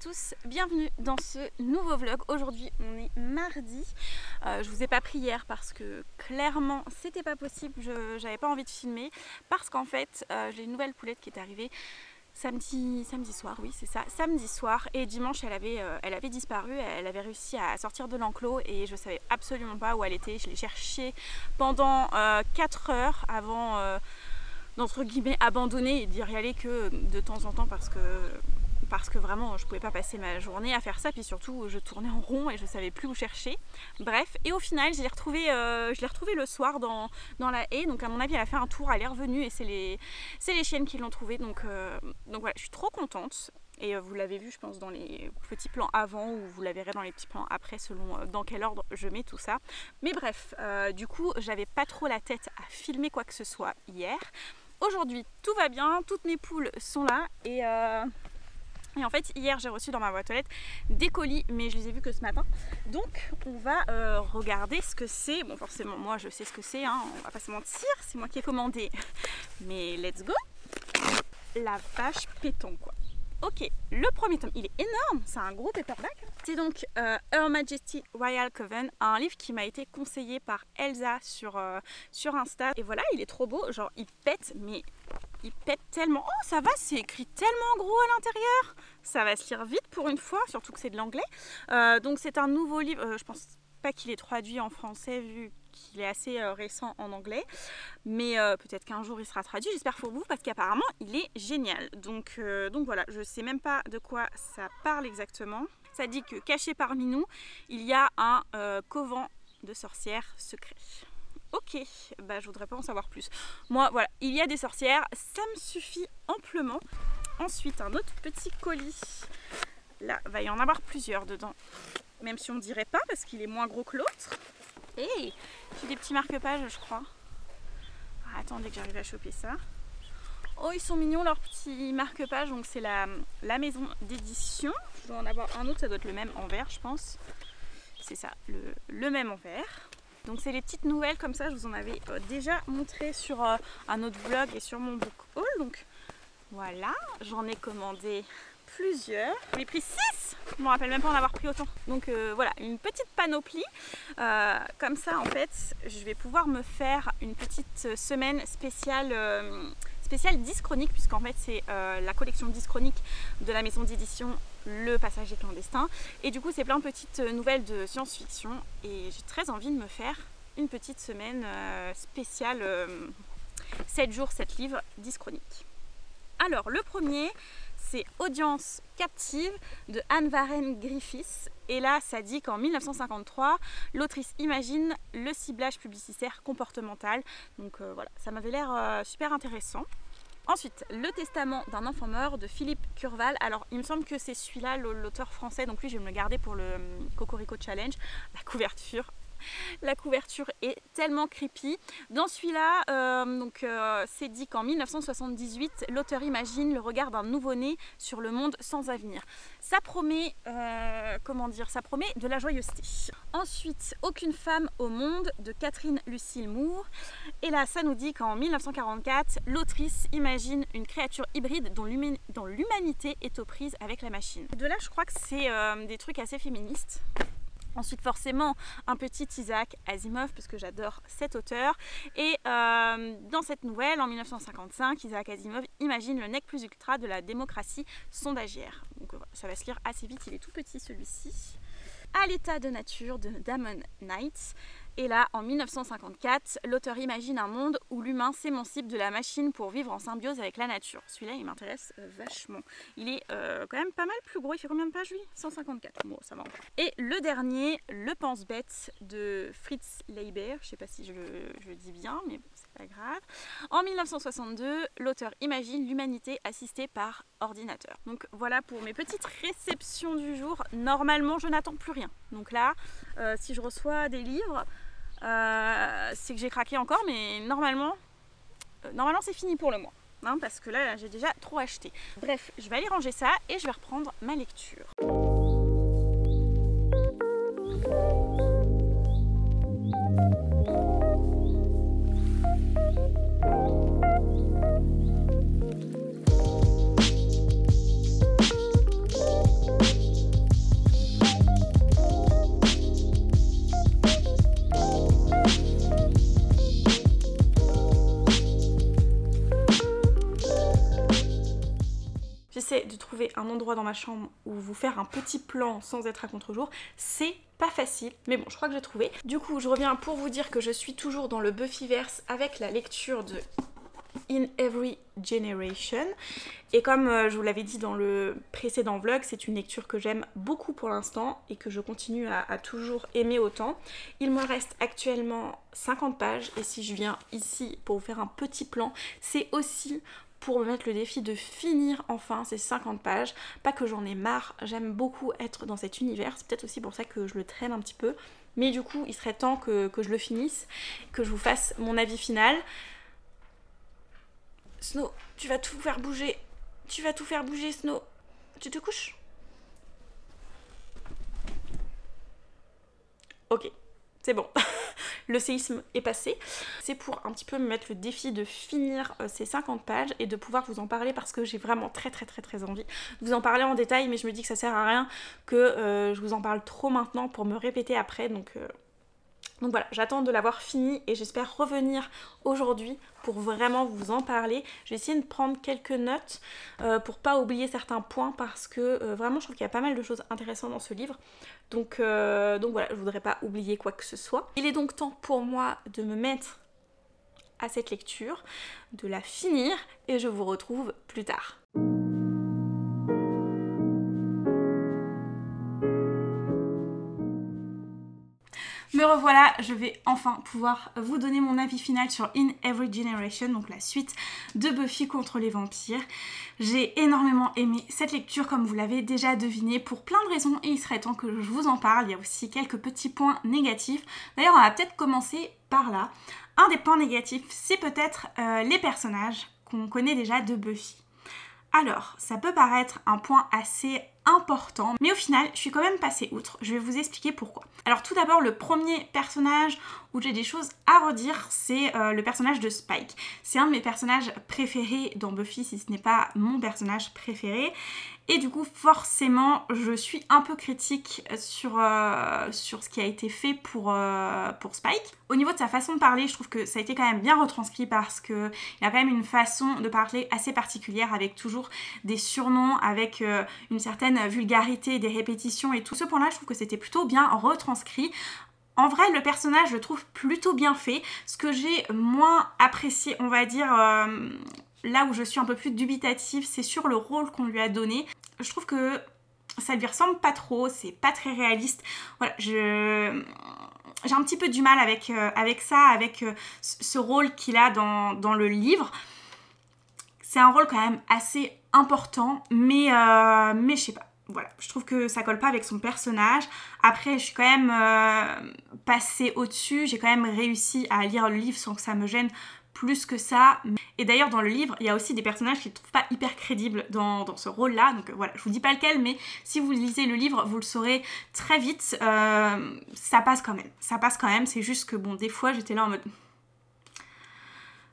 tous, bienvenue dans ce nouveau vlog. Aujourd'hui on est mardi. Euh, je vous ai pas pris hier parce que clairement c'était pas possible, je j'avais pas envie de filmer parce qu'en fait euh, j'ai une nouvelle poulette qui est arrivée samedi, samedi soir, oui c'est ça, samedi soir et dimanche elle avait, euh, elle avait disparu, elle avait réussi à sortir de l'enclos et je savais absolument pas où elle était. Je l'ai cherchée pendant 4 heures avant d'entre guillemets abandonner et d'y aller que de temps en temps parce que parce que vraiment je pouvais pas passer ma journée à faire ça puis surtout je tournais en rond et je savais plus où chercher. Bref et au final je l'ai retrouvé euh, je l'ai le soir dans, la haie. Donc à mon avis elle a fait un tour elle est revenue et c'est les les chiennes qui l'ont trouvé donc euh, donc voilà je suis trop contente. Et euh, vous l'avez vu je pense dans les petits plans avant ou vous la verrez dans les petits plans après selon dans quel ordre je mets tout ça. Mais bref du coup j'avais pas trop la tête à filmer quoi que ce soit hier. Aujourd'hui, tout va bien, toutes mes poules sont là et, et en fait, hier, j'ai reçu dans ma boîte aux lettres des colis, mais je les ai vus que ce matin. Donc, on va euh, regarder ce que c'est. Bon, forcément, moi, je sais ce que c'est, hein, on va pas se mentir, c'est moi qui ai commandé. Mais let's go La vache péton, quoi. Ok, le premier tome, il est énorme, c'est un gros paperback. C'est donc euh, Her Majesty Royal Coven, un livre qui m'a été conseillé par Elsa sur, euh, sur Insta. Et voilà, il est trop beau, genre il pète, mais il pète tellement. Oh, ça va, c'est écrit tellement gros à l'intérieur. Ça va se lire vite pour une fois, surtout que c'est de l'anglais. Euh, donc c'est un nouveau livre, euh, je pense pas qu'il est traduit en français vu qu'il est assez euh, récent en anglais. Mais peut-être qu'un jour il sera traduit, j'espère pour vous, parce qu'apparemment il est génial. Donc, donc voilà, je sais même pas de quoi ça parle exactement. Ça dit que caché parmi nous, il y a un couvent de sorcières secret. Ok, bah je voudrais pas en savoir plus. Moi, voilà, il y a des sorcières, ça me suffit amplement. Ensuite, un autre petit colis. Là, va y en avoir plusieurs dedans. Même si on dirait pas, parce qu'il est moins gros que l'autre. Hey, j'ai des petits marque-pages, je crois. Ah, attendez que j'arrive à choper ça. Oh, ils sont mignons leurs petits marque-pages. Donc, c'est la, la maison d'édition. Je dois en avoir un autre, ça doit être le même en vert, je pense. C'est ça, le, le même en vert. Donc c'est les petites nouvelles comme ça, je vous en avais euh, déjà montré sur euh, un autre vlog et sur mon book haul. Donc voilà, j'en ai commandé plusieurs. J'ai pris 6 Je me rappelle même pas en avoir pris autant. Donc euh, voilà, une petite panoplie. comme ça en fait, je vais pouvoir me faire une petite semaine spéciale spéciale 10 chroniques puisqu'en fait c'est la collection 10 chroniques de la maison d'édition le passager clandestin. Et du coup, c'est plein de petites nouvelles de science-fiction. Et j'ai très envie de me faire une petite semaine euh, spéciale 7 euh, jours, 7 livres, 10 chroniques. Alors, le premier, c'est Audience captive de Anne Varen Griffiths. Et là, ça dit qu'en 1953, l'autrice imagine le ciblage publicitaire comportemental. Donc euh, voilà, ça m'avait l'air super intéressant. Ensuite, Le Testament d'un enfant mort de Philippe Curval. Alors, il me semble que c'est celui-là, l'auteur français, donc lui, je vais me le garder pour le hum, Cocorico Challenge. La couverture, la couverture est tellement creepy. Dans celui-là, euh, euh, c'est dit qu'en 1978, l'auteur imagine le regard d'un nouveau-né sur le monde sans avenir. Ça promet, euh, comment dire, ça promet de la joyeuseté. Ensuite, Aucune femme au monde de Catherine Lucille Moore. Et là, ça nous dit qu'en 1944, l'autrice imagine une créature hybride dont l'humanité est aux prises avec la machine. De là, je crois que c'est des trucs assez féministes. Ensuite, forcément, un petit Isaac Asimov, parce que j'adore cet auteur. Et euh, dans cette nouvelle, en 1955, Isaac Asimov imagine le nec plus ultra de la démocratie sondagière. Donc ça va se lire assez vite, il est tout petit celui-ci. À l'état de nature de Damon Knight. Et là, en 1954, l'auteur imagine un monde où l'humain s'émancipe de la machine pour vivre en symbiose avec la nature. Celui-là, il m'intéresse euh, vachement. Il est euh, quand même pas mal plus gros. Il fait combien de pages, lui? 154. Bon, ça va. Et le dernier, Le pense-bête de Fritz Leiber. Je sais pas si je le, dis bien, mais c'est pas grave. En 1962, l'auteur imagine l'humanité assistée par ordinateur. Donc voilà pour mes petites réceptions du jour. Normalement, je n'attends plus rien. Donc là, euh, si je reçois des livres, euh, c'est que j'ai craqué encore, mais normalement, euh, normalement c'est fini pour le mois. Hein, parce que là, j'ai déjà trop acheté. Bref, je vais aller ranger ça et je vais reprendre ma lecture. De trouver un endroit dans ma chambre où vous faire un petit plan sans être à contre-jour, c'est pas facile, mais bon, je crois que j'ai trouvé. Du coup, je reviens pour vous dire que je suis toujours dans le Buffyverse avec la lecture de In Every Generation. Et comme euh, je vous l'avais dit dans le précédent vlog, c'est une lecture que j'aime beaucoup pour l'instant et que je continue à, à, toujours aimer autant. Il me reste actuellement 50 pages et si je viens ici pour vous faire un petit plan, c'est aussi pour me mettre le défi de finir enfin ces 50 pages. Pas que j'en ai marre, j'aime beaucoup être dans cet univers, c'est peut-être aussi pour ça que je le traîne un petit peu. Mais du coup, il serait temps que, que je le finisse, que je vous fasse mon avis final. Snow, tu vas tout faire bouger. Tu vas tout faire bouger, Snow. Tu te couches? Ok, c'est bon. le séisme est passé. C'est pour un petit peu me mettre le défi de finir euh, ces 50 pages et de pouvoir vous en parler parce que j'ai vraiment très très très très envie de vous en parler en détail mais je me dis que ça sert à rien que euh, je vous en parle trop maintenant pour me répéter après donc... Euh, donc voilà, j'attends de l'avoir fini et j'espère revenir aujourd'hui pour vraiment vous en parler. Je vais essayer de prendre quelques notes euh, pour pas oublier certains points parce que euh, vraiment je trouve qu'il y a pas mal de choses intéressantes dans ce livre. Donc, euh, donc voilà, je voudrais pas oublier quoi que ce soit. Il est donc temps pour moi de me mettre à cette lecture, de la finir et je vous retrouve plus tard. Revoilà, je vais enfin pouvoir vous donner mon avis final sur In Every Generation, donc la suite de Buffy contre les vampires. J'ai énormément aimé cette lecture, comme vous l'avez déjà deviné, pour plein de raisons, et il serait temps que je vous en parle. Il y a aussi quelques petits points négatifs. D'ailleurs, on va peut-être commencer par là. Un des points négatifs, c'est peut-être euh, les personnages qu'on connaît déjà de Buffy. Alors, ça peut paraître un point assez important, mais au final, je suis quand même passée outre. Je vais vous expliquer pourquoi. Alors tout d'abord, le premier personnage où j'ai des choses à redire, c'est euh, le personnage de Spike. C'est un de mes personnages préférés dans Buffy, si ce n'est pas mon personnage préféré. Et du coup, forcément, je suis un peu critique sur, euh, sur ce qui a été fait pour, euh, pour Spike. Au niveau de sa façon de parler, je trouve que ça a été quand même bien retranscrit parce qu'il a quand même une façon de parler assez particulière avec toujours des surnoms, avec une certaine vulgarité, des répétitions et tout ce point-là, je trouve que c'était plutôt bien retranscrit. En vrai, le personnage, je le trouve plutôt bien fait. Ce que j'ai moins apprécié, on va dire, euh, là où je suis un peu plus dubitative, c'est sur le rôle qu'on lui a donné. Je trouve que ça lui ressemble pas trop, c'est pas très réaliste. Voilà, j'ai un petit peu du mal avec, euh, ça, avec euh, ce rôle qu'il a dans, le livre. C'est un rôle quand même assez important, mais, mais je sais pas voilà, je trouve que ça colle pas avec son personnage. Après, je suis quand même euh, passée au-dessus, j'ai quand même réussi à lire le livre sans que ça me gêne plus que ça. Et d'ailleurs, dans le livre, il y a aussi des personnages qui ne trouvent pas hyper crédibles dans, ce rôle-là. Donc voilà, je vous dis pas lequel, mais si vous lisez le livre, vous le saurez très vite. Euh, ça passe quand même. Ça passe quand même, c'est juste que bon, des fois, j'étais là en mode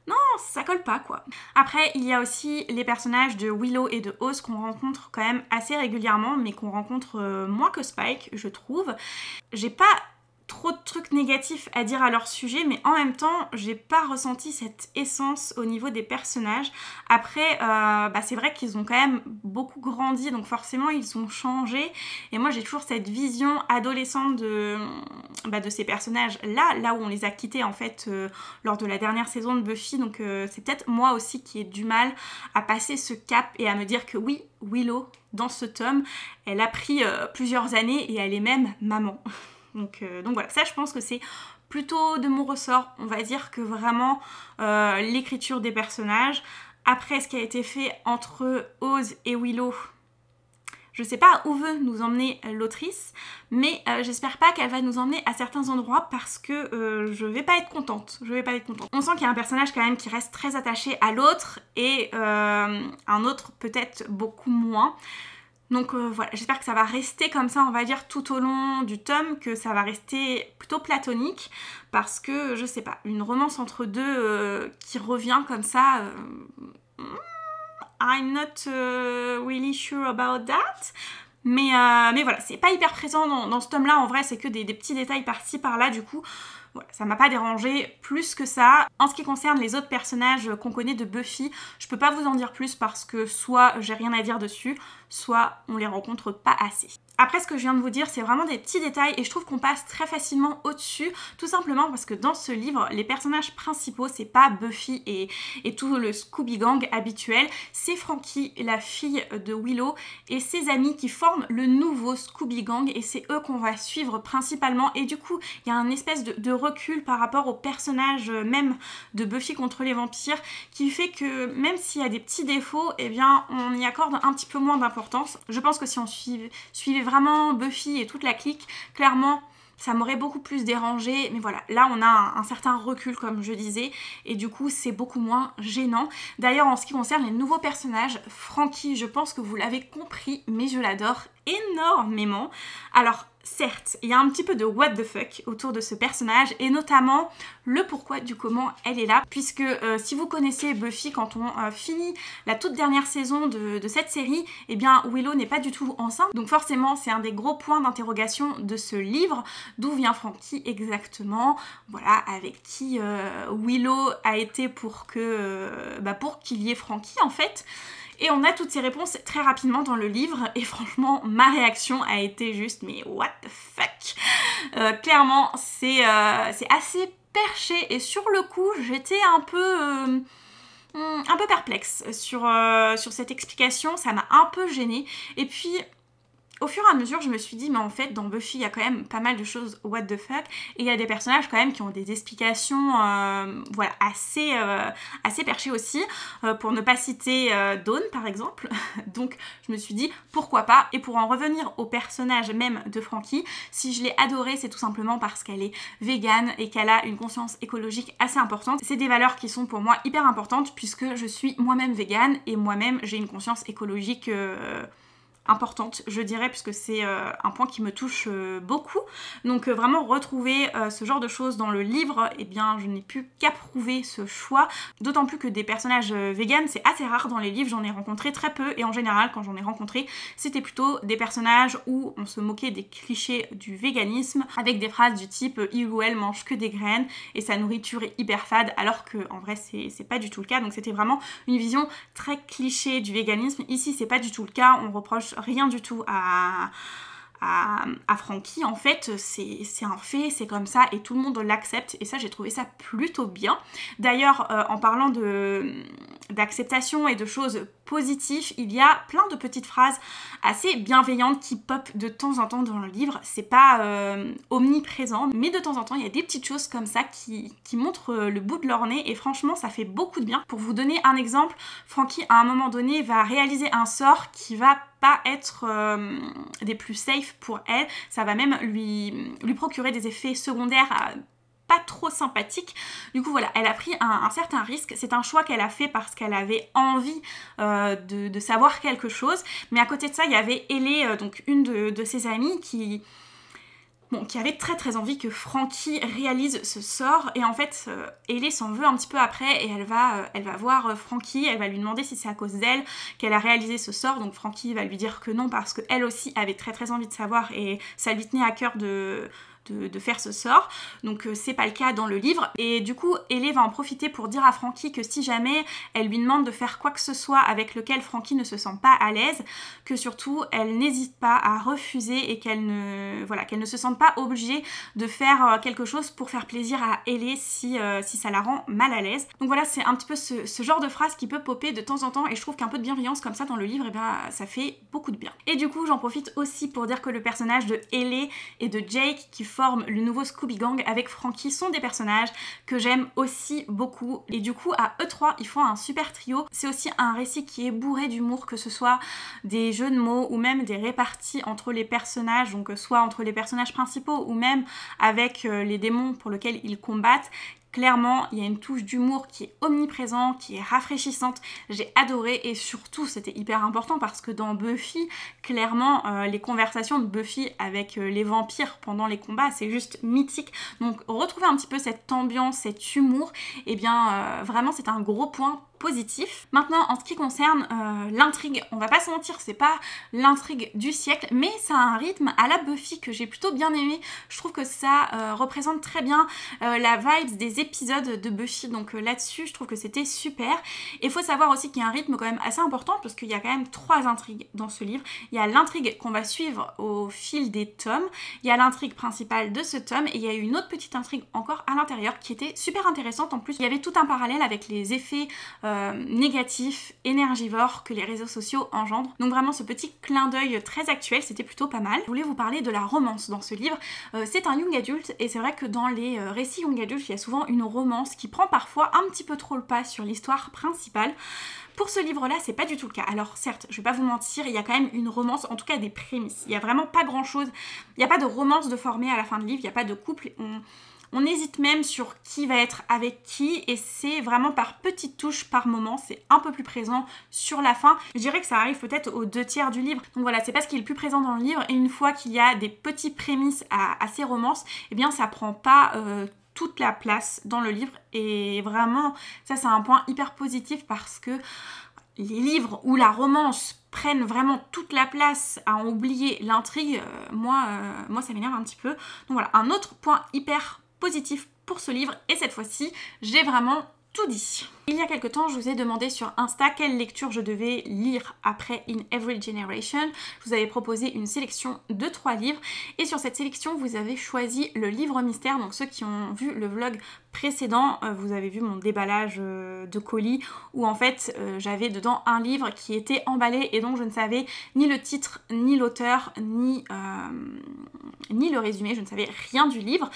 non, ça colle pas quoi. Après, il y a aussi les personnages de Willow et de Oz qu'on rencontre quand même assez régulièrement, mais qu'on rencontre euh, moins que Spike, je trouve. J'ai pas trop de trucs négatifs à dire à leur sujet, mais en même temps, j'ai pas ressenti cette essence au niveau des personnages. Après, euh, bah, c'est vrai qu'ils ont quand même beaucoup grandi, donc forcément ils ont changé. Et moi, j'ai toujours cette vision adolescente de, bah, ces personnages-là, là où on les a quittés en fait euh, lors de la dernière saison de Buffy. Donc euh, c'est peut-être moi aussi qui ai du mal à passer ce cap et à me dire que oui, Willow, dans ce tome, elle a pris plusieurs années et elle est même maman. Euh, donc, voilà, ça je pense que c'est plutôt de mon ressort. On va dire que vraiment euh, l'écriture des personnages. Après ce qui a été fait entre Oz et Willow, je sais pas où veut nous emmener l'autrice, mais euh, j'espère pas qu'elle va nous emmener à certains endroits parce que je vais pas être contente. Je vais pas être contente. On sent qu'il y a un personnage quand même qui reste très attaché à l'autre et un autre peut-être beaucoup moins. Donc euh, voilà, j'espère que ça va rester comme ça, on va dire, tout au long du tome, que ça va rester plutôt platonique, parce que, je sais pas, une romance entre deux euh, qui revient comme ça... Euh, I'm not really sure about that. Mais, mais voilà, c'est pas hyper présent dans, ce tome-là, en vrai, c'est que des, des, petits détails par-ci, par-là, du coup... Ça m'a pas dérangé plus que ça. En ce qui concerne les autres personnages qu'on connaît de Buffy, je peux pas vous en dire plus parce que soit j'ai rien à dire dessus, soit on les rencontre pas assez. Après, ce que je viens de vous dire, c'est vraiment des petits détails et je trouve qu'on passe très facilement au-dessus, tout simplement parce que dans ce livre, les personnages principaux, c'est pas Buffy et, tout le Scooby Gang habituel, c'est Frankie, la fille de Willow, et ses amis qui forment le nouveau Scooby Gang et c'est eux qu'on va suivre principalement. Et du coup, il y a un espèce de, de recul par rapport au personnage même de Buffy contre les vampires qui fait que même s'il y a des petits défauts, eh bien, on y accorde un petit peu moins d'importance. Je pense que si on suivait, suivait vraiment Buffy et toute la clique, clairement, ça m'aurait beaucoup plus dérangé. Mais voilà, là on a un, certain recul comme je disais et du coup c'est beaucoup moins gênant. D'ailleurs en ce qui concerne les nouveaux personnages, Frankie, je pense que vous l'avez compris, mais je l'adore énormément. Alors certes, il y a un petit peu de what the fuck autour de ce personnage et notamment le pourquoi du comment elle est là puisque euh, si vous connaissez Buffy quand on euh, finit la toute dernière saison de, cette série, eh bien Willow n'est pas du tout enceinte. Donc forcément c'est un des gros points d'interrogation de ce livre. D'où vient Frankie exactement? Voilà avec qui euh, Willow a été pour que bah, pour qu'il y ait Frankie en fait et on a toutes ces réponses très rapidement dans le livre. Et franchement ma réaction a été juste mais what the fuck? Euh, Clairement c'est euh, c'est assez perché. Et sur le coup j'étais un peu... Euh, hmm, un peu perplexe sur, sur cette explication, ça m'a un peu gênée. Et puis au fur et à mesure, je me suis dit, mais en fait, dans Buffy, il y a quand même pas mal de choses what the fuck, et il y a des personnages quand même qui ont des explications, euh, voilà, assez, euh, assez perchées aussi, euh, pour ne pas citer Dawn, par exemple. Donc, je me suis dit, pourquoi pas, et pour en revenir au personnage même de Frankie, si je l'ai adorée, c'est tout simplement parce qu'elle est végane et qu'elle a une conscience écologique assez importante. C'est des valeurs qui sont pour moi hyper importantes, puisque je suis moi-même végane, et moi-même, j'ai une conscience écologique importante, je dirais, puisque c'est euh, un point qui me touche euh, beaucoup. Donc euh, vraiment retrouver ce genre de choses dans le livre, eh bien je n'ai pu qu'approuver ce choix. D'autant plus que des personnages véganes, c'est assez rare dans les livres, j'en ai rencontré très peu et en général quand j'en ai rencontré, c'était plutôt des personnages où on se moquait des clichés du véganisme avec des phrases du type il ou elle mange que des graines et sa nourriture est hyper fade alors que en vrai c'est pas du tout le cas. Donc c'était vraiment une vision très cliché du véganisme. Ici c'est pas du tout le cas, on reproche rien du tout à, à, Frankie. En fait, c'est un fait, c'est comme ça et tout le monde l'accepte. Et ça, j'ai trouvé ça plutôt bien. D'ailleurs, euh, en parlant d'acceptation et de choses positives, il y a plein de petites phrases assez bienveillantes qui pop de temps en temps dans le livre. C'est pas euh, omniprésent, mais de temps en temps, il y a des petites choses comme ça qui, qui montrent euh, le bout de leur nez. Et franchement, ça fait beaucoup de bien. Pour vous donner un exemple, Frankie, à un moment donné, va réaliser un sort qui va être euh, des plus safe pour elle. Ça va même lui, lui procurer des effets secondaires euh, pas trop sympathiques. Du coup voilà, elle a pris un, certain risque. C'est un choix qu'elle a fait parce qu'elle avait envie euh, de, savoir quelque chose. Mais à côté de ça, il y avait Ellie, donc une de, de ses amies, qui qui avait très très envie que Frankie réalise ce sort. Et en fait euh, Ellie s'en veut un petit peu après et elle va, euh, elle va voir euh, Frankie, elle va lui demander si c'est à cause d'elle qu'elle a réalisé ce sort. Donc Frankie va lui dire que non parce qu'elle aussi avait très très envie de savoir et ça lui tenait à cœur de, de, faire ce sort. Donc euh, c'est pas le cas dans le livre. Et du coup, Ellie va en profiter pour dire à Frankie que si jamais elle lui demande de faire quoi que ce soit avec lequel Frankie ne se sent pas à l'aise, que surtout elle n'hésite pas à refuser et qu'elle ne, voilà, qu'elle ne se sente pas obligée de faire euh, quelque chose pour faire plaisir à Ellie si, euh, si ça la rend mal à l'aise. Donc voilà, c'est un petit peu ce, genre de phrase qui peut popper de temps en temps et je trouve qu'un peu de bienveillance comme ça dans le livre, et eh ben, ça fait beaucoup de bien. Et du coup, j'en profite aussi pour dire que le personnage de Ellie et de Jake qui le nouveau Scooby Gang avec Frankie sont des personnages que j'aime aussi beaucoup. Et du coup, à E3, ils font un super trio. C'est aussi un récit qui est bourré d'humour, que ce soit des jeux de mots ou même des réparties entre les personnages, donc soit entre les personnages principaux ou même avec euh, les démons pour lesquels ils combattent Clairement, il y a une touche d'humour qui est omniprésente, qui est rafraîchissante. J'ai adoré et surtout, c'était hyper important parce que dans Buffy, clairement, euh, les conversations de Buffy avec euh, les vampires pendant les combats, c'est juste mythique. Donc, retrouver un petit peu cette ambiance, cet humour, et eh bien, euh, vraiment, c'est un gros point positif. Maintenant en ce qui concerne l'intrigue, on va pas se mentir, c'est pas l'intrigue du siècle, mais ça a un rythme à la Buffy que j'ai plutôt bien aimé. Je trouve que ça représente très bien la vibes des épisodes de Buffy, donc là-dessus je trouve que c'était super. Et faut savoir aussi qu'il y a un rythme quand même assez important parce qu'il y a quand même trois intrigues dans ce livre. Il y a l'intrigue qu'on va suivre au fil des tomes, il y a l'intrigue principale de ce tome et il y a une autre petite intrigue encore à l'intérieur qui était super intéressante. En plus, il y avait tout un parallèle avec les effets euh, négatifs, énergivores que les réseaux sociaux engendrent. Donc vraiment ce petit clin d'œil très actuel, c'était plutôt pas mal. Je voulais vous parler de la romance dans ce livre. Euh, c'est un young adulte et c'est vrai que dans les euh, récits young adultes, il y a souvent une romance qui prend parfois un petit peu trop le pas sur l'histoire principale. Pour ce livre-là, c'est pas du tout le cas. Alors certes, je vais pas vous mentir, il y a quand même une romance, en tout cas des prémices. Il y a vraiment pas grand-chose. Il n'y a pas de romance de formée à la fin de livre, il n'y a pas de couple. Hésite même sur qui va être avec qui et c'est vraiment par petites touches par moment, c'est un peu plus présent sur la fin. Je dirais que ça arrive peut-être aux deux tiers du livre. Donc voilà, c'est pas ce qui est le plus présent dans le livre et une fois qu'il y a des petits prémices à, ces romances, eh bien ça prend pas euh, toute la place dans le livre et vraiment ça c'est un point hyper positif parce que les livres où la romance prennent vraiment toute la place à oublier l'intrigue, euh, moi, euh, moi ça m'énerve un petit peu. Donc voilà, un autre point hyper pour ce livre et cette fois-ci j'ai vraiment tout dit. Il y a quelques temps, je vous ai demandé sur Insta quelle lecture je devais lire après In Every Generation. Je vous avais proposé une sélection de trois livres et sur cette sélection, vous avez choisi le livre mystère. Donc ceux qui ont vu le vlog précédent, euh, vous avez vu mon déballage euh, de colis où en fait euh, j'avais dedans un livre qui était emballé et donc je ne savais ni le titre, ni l'auteur, ni, ni le résumé, je ne savais rien du livre.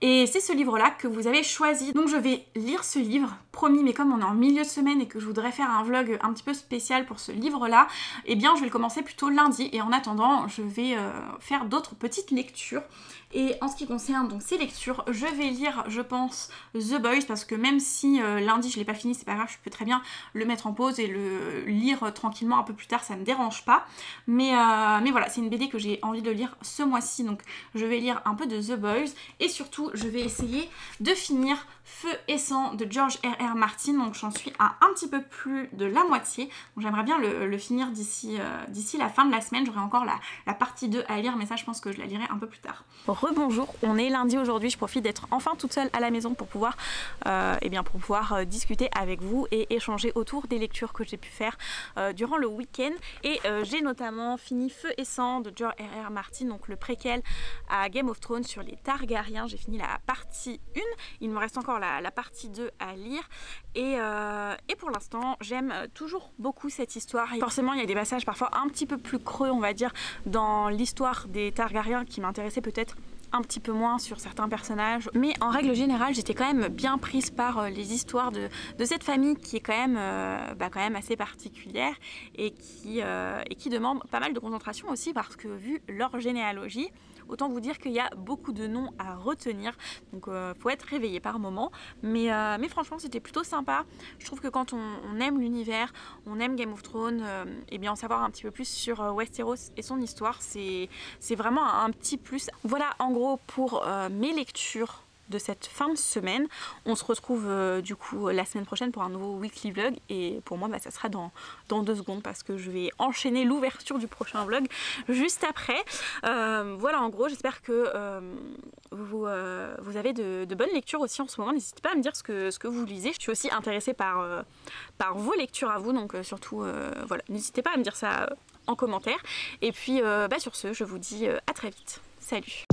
Et c'est ce livre-là que vous avez choisi. Donc je vais lire ce livre, promis, mais comme on est en milieu de semaine et que je voudrais faire un vlog un petit peu spécial pour ce livre-là, eh bien je vais le commencer plutôt lundi et en attendant, je vais euh, faire d'autres petites lectures. Et en ce qui concerne donc ces lectures, je vais lire, je pense, The Boys parce que même si euh, lundi je l'ai pas fini, c'est pas grave, je peux très bien le mettre en pause et le lire tranquillement un peu plus tard, ça me dérange pas. Mais, euh, mais voilà, c'est une BD que j'ai envie de lire ce mois-ci, donc je vais lire un peu de The Boys et surtout je vais essayer de finir Feu et sang de George R. R. Martin, donc j'en suis à un petit peu plus de la moitié. J'aimerais bien le, finir d'ici euh, d'ici la fin de la semaine. J'aurai encore la, la, partie 2 à lire, mais ça je pense que je la lirai un peu plus tard. Rebonjour, on est lundi aujourd'hui, je profite d'être enfin toute seule à la maison pour pouvoir, euh, eh euh, discuter avec vous et échanger autour des lectures que j'ai pu faire durant le week-end. Et j'ai notamment fini Feu et sang de George R. R. Martin, donc le préquel à Game of Thrones sur les Targaryens. J'ai fini la partie 1, il me reste encore la, partie 2 à lire. Euh, et, pour l'instant, j'aime toujours beaucoup cette histoire. forcément, il y a des passages parfois un petit peu plus creux, on va dire, dans l'histoire des Targaryens qui m'intéressaient peut-être un petit peu moins sur certains personnages. Mais en règle générale, j'étais quand même bien prise par euh, les histoires de, cette famille qui est quand même, euh, bah, quand même assez particulière et qui, et qui demande pas mal de concentration aussi parce que vu leur généalogie, Autant vous dire qu'il y a beaucoup de noms à retenir, donc euh, faut être réveillé par moment. Mais, euh, franchement, c'était plutôt sympa. Je trouve que quand on, aime l'univers, on aime Game of Thrones, et euh, eh bien en savoir un petit peu plus sur Westeros et son histoire, c'est vraiment un petit plus. Voilà en gros pour mes lectures de cette fin de semaine. On se retrouve euh, du coup la semaine prochaine pour un nouveau weekly vlog et pour moi bah, ça sera dans, deux secondes parce que je vais enchaîner l'ouverture du prochain vlog juste après. Euh, voilà en gros j'espère que euh, vous, avez de, bonnes lectures aussi en ce moment. N'hésitez pas à me dire ce que, ce que vous lisez. Je suis aussi intéressée par, par vos lectures à vous donc surtout voilà n'hésitez pas à me dire ça en commentaire. Et puis bah, sur ce je vous dis à très vite. Salut